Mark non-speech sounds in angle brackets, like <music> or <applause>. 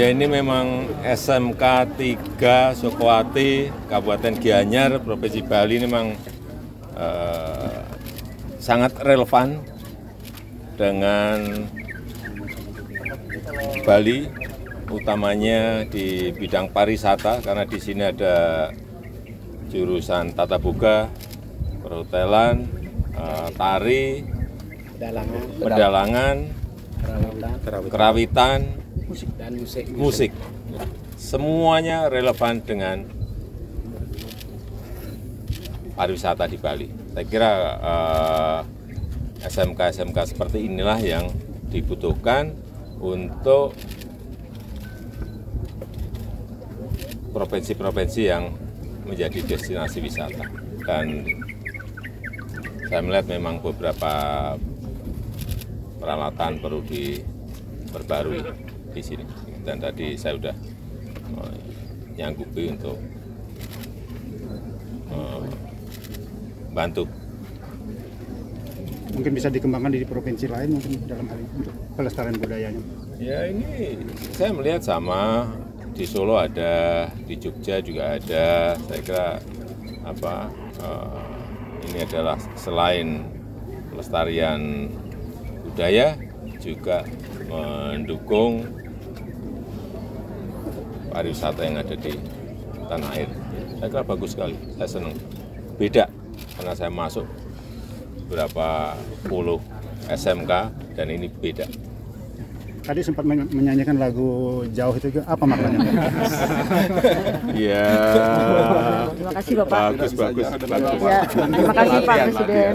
Ya ini memang SMK 3 Sukowati, Kabupaten Gianyar, Provinsi Bali ini memang eh, sangat relevan dengan Bali, utamanya di bidang pariwisata, karena di sini ada jurusan tata boga, perhotelan, eh, tari, pedalangan, pedalangan, kerawitan, dan musik. musik. Semuanya relevan dengan pariwisata di Bali. Saya kira SMK-SMK seperti inilah yang dibutuhkan untuk provinsi-provinsi yang menjadi destinasi wisata. Dan saya melihat memang beberapa peralatan perlu diperbarui di sini. Dan tadi saya sudah eh, nyanggupi untuk eh, bantu. Mungkin bisa dikembangkan di provinsi lain mungkin dalam hal ini untuk pelestarian budayanya. Ya ini saya melihat sama di Solo ada, di Jogja juga ada. Saya kira apa eh, ini adalah selain pelestarian budaya juga mendukung pariwisata yang ada di tanah air. Saya kira bagus sekali, saya senang. Beda karena saya masuk beberapa puluh SMK dan ini beda. Tadi sempat men- menyanyikan lagu jauh itu juga apa maknanya? <laughs> Iya. Terima kasih Bapak. Bagus, bagus, bagus. Ya, terima kasih Pak Presiden.